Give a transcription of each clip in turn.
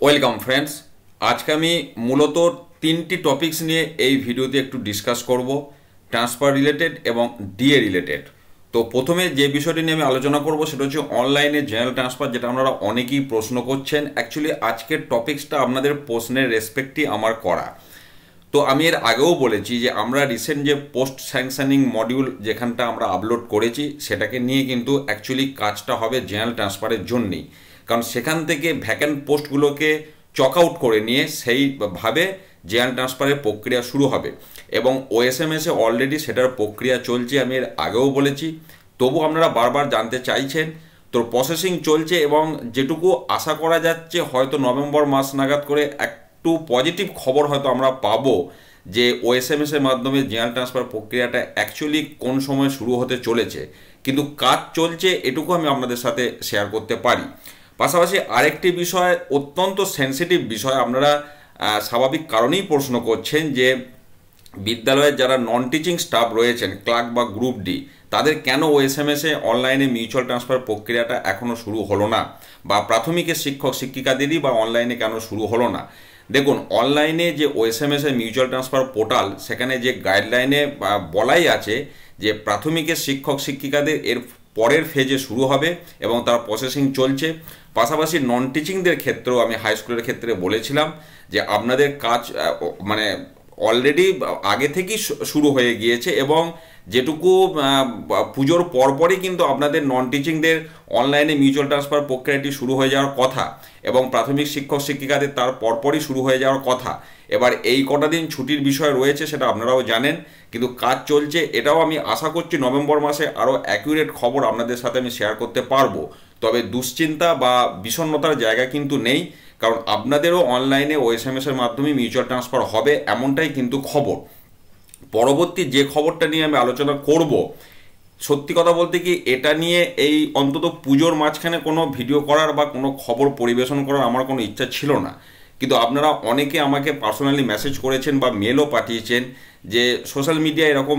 Welcome friends আজকে আমি মূলত তিনটি টপিকস নিয়ে এই ভিডিওতে একটু ডিসকাস করব ট্রান্সফার রিলেটেড এবং ডিএ রিলেটেড তো প্রথমে যে বিষয়টি নিয়ে আমি আলোচনা করব, সেটা হচ্ছে অনলাইনে জেনারেল ট্রান্সফার যেটা আপনারা অনেকেই প্রশ্ন করছেন। অ্যাকচুয়ালি আজকের টপিক্সটা আপনাদের প্রশ্নের রেসপেক্টই আমার করা। তো আমি এর আগেও বলেছি যে আমরা রিসেন্ট যে পোস্ট স্যাংশনিং মডিউল যেখানটা আমরা আপলোড করেছি, সেটাকে নিয়ে কিন্তু অ্যাকচুয়ালি কাজটা হবে জেনারেল ট্রান্সফারের জন্যই। কারণ সেখান থেকে ভ্যাকেন্ট পোস্টগুলোকে চক আউট করে নিয়ে সেইভাবে জেনারেল ট্রান্সফারের প্রক্রিয়া শুরু হবে। এবং ওএসএমএসে অলরেডি সেটার প্রক্রিয়া চলছে, আমি এর আগেও বলেছি। তবু আপনারা বারবার জানতে চাইছেন, তো প্রসেসিং চলছে এবং যেটুকু আশা করা যাচ্ছে, হয়তো নভেম্বর মাস নাগাদ করে একটু পজিটিভ খবর হয়তো আমরা পাবো যে ওএসএমএস এর মাধ্যমে জেনারেল ট্রান্সফার প্রক্রিয়াটা অ্যাকচুয়ালি কোন সময় শুরু হতে চলেছে। কিন্তু কাজ চলছে, এটুকু আমি আপনাদের সাথে শেয়ার করতে পারি। পাশাপাশি আরেকটি বিষয়, অত্যন্ত সেন্সিটিভ বিষয় আপনারা স্বাভাবিক কারণেই প্রশ্ন করছেন যে, বিদ্যালয়ের যারা নন টিচিং স্টাফ রয়েছেন ক্লার্ক বা গ্রুপ ডি তাদের কেন ও এস এম এসে অনলাইনে মিউচুয়াল ট্রান্সফার প্রক্রিয়াটা এখনও শুরু হলো না? বা প্রাথমিকের শিক্ষক, শিক্ষিকাদেরই বা অনলাইনে কেন শুরু হলো না? দেখুন অনলাইনে যে ও S M S mutual transfer portal সেখানে যে গাইডলাইনে বলাই আছে যে প্রাথমিকের শিক্ষক, শিক্ষিকাদের এর পরের ফেজে শুরু হবে এবং তার প্রসেসিং চলছে। পাশাপাশি নন টিচিংদের ক্ষেত্রেও আমি হাই স্কুলের ক্ষেত্রে বলেছিলাম যে আপনাদের কাজ মানে অলরেডি আগে থেকেই শুরু হয়ে গিয়েছে এবং যেটুকু পুজোর পরপরই কিন্তু আপনাদের নন টিচিংদের অনলাইনে মিউচুয়াল ট্রান্সফার প্রক্রিয়াটি শুরু হয়ে যাওয়ার কথা এবং প্রাথমিক শিক্ষক শিক্ষিকাদের তার পরপরই শুরু হয়ে যাওয়ার কথা। এবার এই কটা দিন ছুটির বিষয় রয়েছে সেটা আপনারাও জানেন, কিন্তু কাজ চলছে এটাও আমি আশা করছি নভেম্বর মাসে আরও অ্যাকিউরেট খবর আপনাদের সাথে আমি শেয়ার করতে পারব। তবে দুশ্চিন্তা বা বিষণ্নতার জায়গা কিন্তু নেই। কারণ আপনাদেরও অনলাইনে ও এস এর মাধ্যমে মিউচুয়াল ট্রান্সফার হবে এমনটাই কিন্তু খবর। পরবর্তী যে খবরটা নিয়ে আমি আলোচনা করব, সত্যি কথা বলতে কি এটা নিয়ে এই অন্তত পুজোর মাঝখানে কোনো ভিডিও করার বা কোনো খবর পরিবেশন করার আমার কোনো ইচ্ছা ছিল না। কিন্তু আপনারা অনেকে আমাকে পার্সোনালি মেসেজ করেছেন বা মেলও পাঠিয়েছেন যে সোশ্যাল মিডিয়া এরকম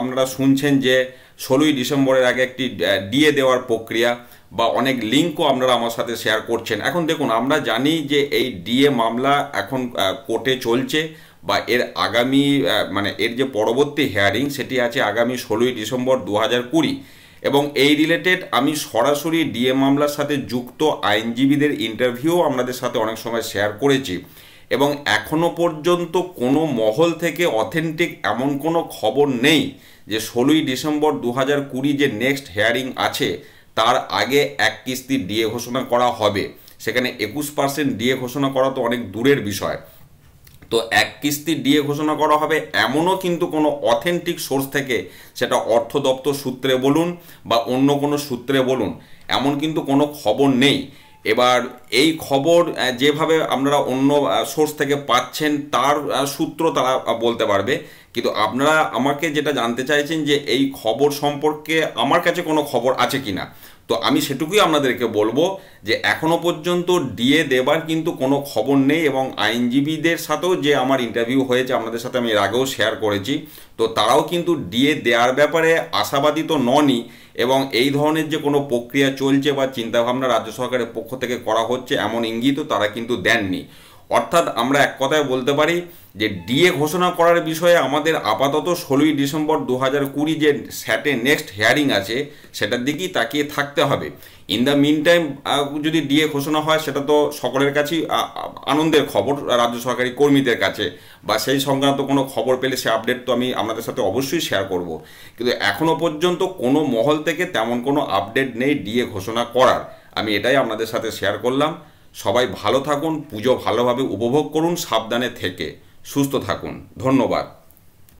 আপনারা শুনছেন যে ষোলোই ডিসেম্বরের আগে একটি ডিএ দেওয়ার প্রক্রিয়া বা অনেক লিঙ্কও আপনারা আমার সাথে শেয়ার করছেন। এখন দেখুন, আমরা জানি যে এই ডিএ মামলা এখন কোর্টে চলছে বা এর আগামী মানে এর যে পরবর্তী হেয়ারিং সেটি আছে আগামী ষোলোই ডিসেম্বর দু হাজার কুড়ি। এবং এই রিলেটেড আমি সরাসরি ডিএ মামলার সাথে যুক্ত আইনজীবীদের ইন্টারভিউ আপনাদের সাথে অনেক সময় শেয়ার করেছি। এবং এখনও পর্যন্ত কোনো মহল থেকে অথেন্টিক এমন কোনো খবর নেই যে ষোলোই ডিসেম্বর দু হাজার কুড়ি যে নেক্সট হেয়ারিং আছে তার আগে এক কিস্তি ডিএ ঘোষণা করা হবে। সেখানে একুশ পার্সেন্ট ডিএ ঘোষণা করা তো অনেক দূরের বিষয়। তো এক কিস্তি ডিএ ঘোষণা করা হবে এমনও কিন্তু কোনো অথেন্টিক সোর্স থেকে সেটা অর্থ দপ্তর সূত্রে বলুন বা অন্য কোনো সূত্রে বলুন, এমন কিন্তু কোনো খবর নেই। এবার এই খবর যেভাবে আপনারা অন্য সোর্স থেকে পাচ্ছেন তার সূত্র তারা বলতে পারবে। কিন্তু আপনারা আমাকে যেটা জানতে চাইছেন যে এই খবর সম্পর্কে আমার কাছে কোনো খবর আছে কি না তো আমি সেটুকুই আপনাদেরকে বলব যে এখনও পর্যন্ত ডিএ দেবার কিন্তু কোনো খবর নেই এবং আইনজীবীদের সাথেও যে আমার ইন্টারভিউ হয়েছে আপনাদের সাথে আমি এর আগেও শেয়ার করেছি, তো তারাও কিন্তু ডিএ দেওয়ার ব্যাপারে আশাবাদী তো ননই এবং এই ধরনের যে কোনো প্রক্রিয়া চলছে বা চিন্তাভাবনা রাজ্য সরকারের পক্ষ থেকে করা হচ্ছে এমন ইঙ্গিতও তারা কিন্তু দেননি। অর্থাৎ আমরা এক কথায় বলতে পারি যে ডিএ ঘোষণা করার বিষয়ে আমাদের আপাতত ষোলোই ডিসেম্বর দু হাজার কুড়ি যে স্যাটে নেক্সট হেয়ারিং আছে, সেটার দিকেই তাকিয়ে থাকতে হবে। ইন দ্য মিন টাইম যদি ডিএ ঘোষণা হয়, সেটা তো সকলের কাছেই আনন্দের খবর, রাজ্য সরকারি কর্মীদের কাছে। বা সেই সংক্রান্ত কোনো খবর পেলে সে আপডেট তো আমি আপনাদের সাথে অবশ্যই শেয়ার করব। কিন্তু এখনও পর্যন্ত কোনো মহল থেকে তেমন কোনো আপডেট নেই ডিএ ঘোষণা করার। আমি এটাই আপনাদের সাথে শেয়ার করলাম। সবাই ভালো থাকুন পুজো ভালোভাবে উপভোগ করুন সাবধানে থেকে সুস্থ থাকুন ধন্যবাদ।